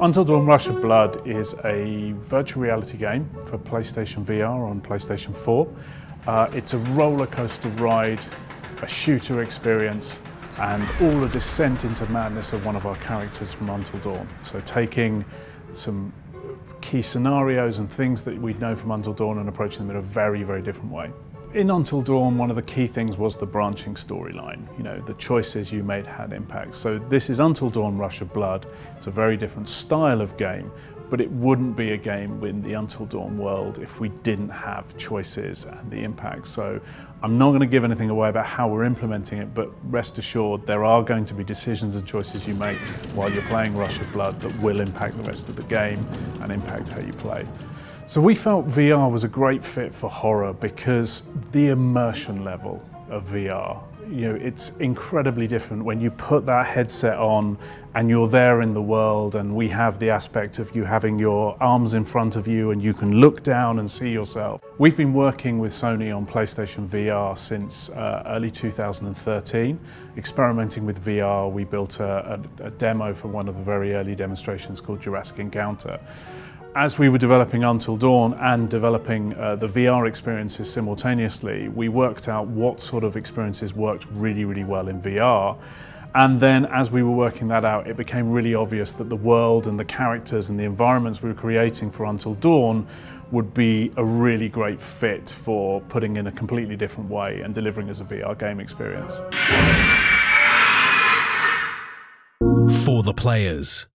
Until Dawn Rush of Blood is a virtual reality game for PlayStation VR on PlayStation 4. Uh, it's a roller coaster ride, a shooter experience, and all the descent into madness of one of our characters from Until Dawn. So taking some key scenarios and things that we know from Until Dawn and approaching them in a very, very different way. In Until Dawn, one of the key things was the branching storyline. You know, the choices you made had impact. So this is Until Dawn Rush of Blood. It's a very different style of game, but it wouldn't be a game in the Until Dawn world if we didn't have choices and the impact. So I'm not going to give anything away about how we're implementing it, but rest assured there are going to be decisions and choices you make while you're playing Rush of Blood that will impact the rest of the game and impact how you play. So we felt VR was a great fit for horror because the immersion level of VR you know, it's incredibly different when you put that headset on and you're there in the world and we have the aspect of you having your arms in front of you and you can look down and see yourself. We've been working with Sony on PlayStation VR since uh, early 2013. Experimenting with VR, we built a, a, a demo for one of the very early demonstrations called Jurassic Encounter as we were developing Until Dawn and developing uh, the VR experiences simultaneously, we worked out what sort of experiences worked really, really well in VR. And then as we were working that out, it became really obvious that the world and the characters and the environments we were creating for Until Dawn would be a really great fit for putting in a completely different way and delivering as a VR game experience. For the players.